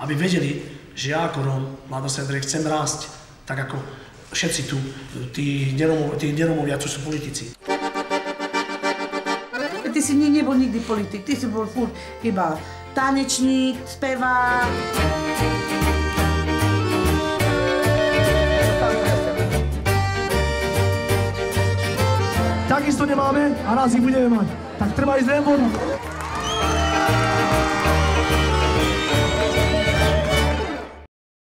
Aby vedeli, že ja ako Róm, Mladá Sendre, chcem rásť tak ako všetci tu, tí, neromov, tí neromovia, čo sú politici. Ty si nebol nikdy politik, ty si bol furt iba tanečník, spevák. Takisto nemáme a raz ich budeme mať. Tak treba ísť len vodu.